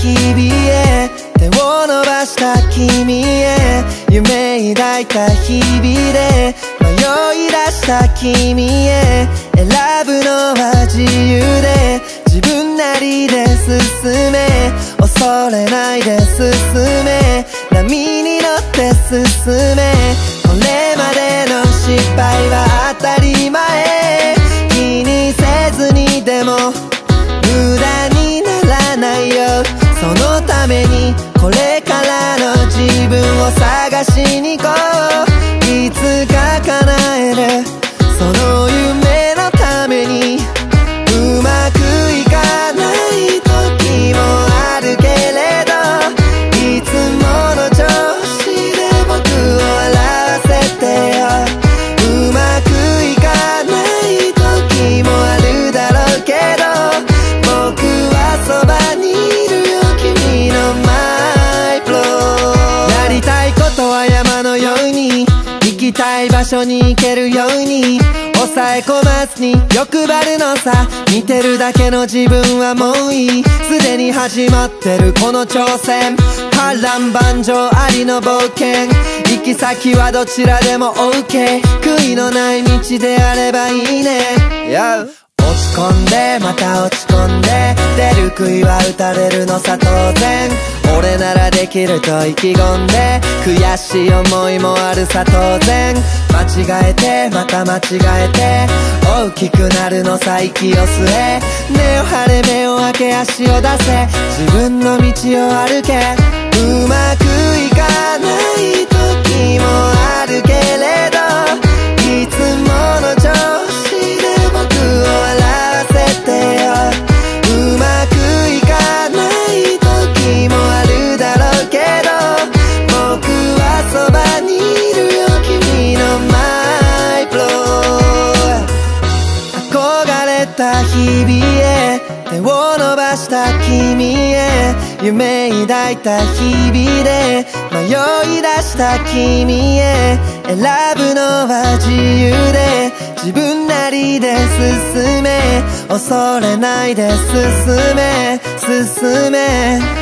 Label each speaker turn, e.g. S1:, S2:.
S1: 日々へ手を伸ばした君へ。夢抱いた日々で迷い出した君へ。選ぶのは自由で。自分なりで進め。恐れないで進め。波に乗って進め。所に行けるように抑え込まずに欲張るのさ。見てるだけの自分はもういい。すでに始まってるこの挑戦。波乱万丈ありの冒険。行き先はどちらでも OK 悔いのない道であればいいね、Yo 落ち込んでまた落ち込んで。出る杭は打たれるのさ当然俺ならできると意気込んで悔しい思いもあるさ当然。間違えてまた間違えて大きくなるのさ息を吸え根を張れ目を開け足を出せ。自分の道を歩け。うまくいかないた日々へ手を伸ばした君へ夢抱いた日々で迷い出した君へ選ぶのは自由で自分なりで進め恐れないで進め進め